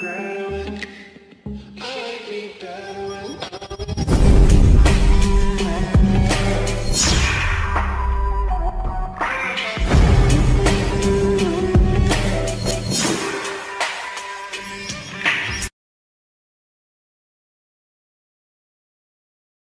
ground. I'll be better.